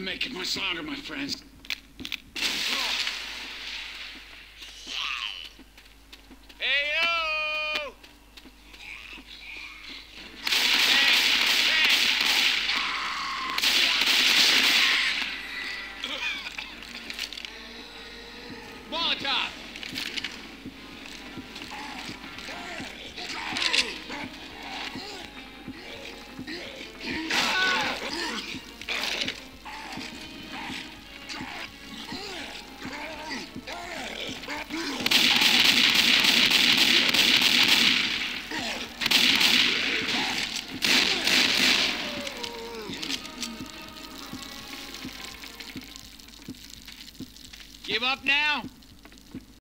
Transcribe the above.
make it much longer, my friends. Molotov! Give up now?